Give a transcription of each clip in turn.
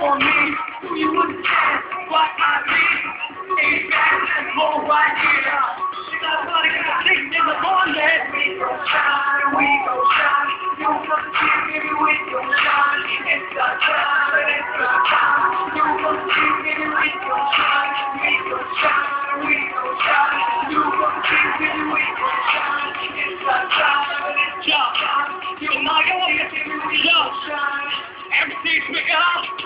for me. You understand what I mean? Ain't bad, that's more right here. Somebody got take nigga on that. We gon' shine, we gon' shine. You come see me, we gon' shine. It's our time, it's our time. You come see me, we gon' shine. We gon' shine, we gon' shine. You come see me, we gon' shine. It's our time, it's our time. You know you want to see me, we gon' shine. Everything's big up.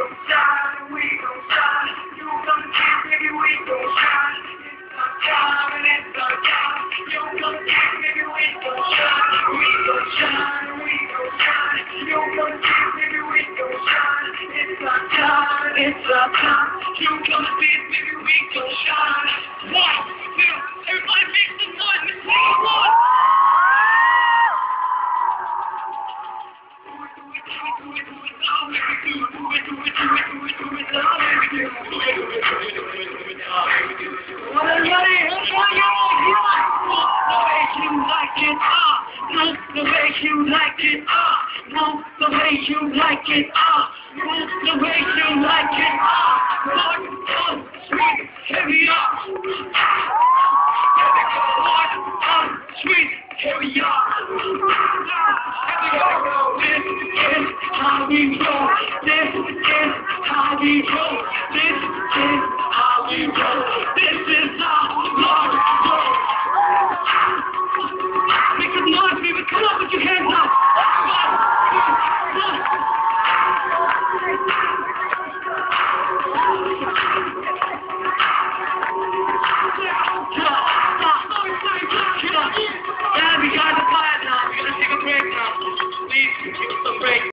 we go shine we go shine you come here baby we go shine it's our time and it's our time you come here baby we go shine we go shine we go shine you come here baby we go shine it's our time it's our time you come here you like it, ah, move the way you like it, ah, move the way you like it, ah, one, one, sweet, here we. One, one, sweet, we are. Here we go. This is how we roll. This is how we roll. This is how we roll. Lord roll.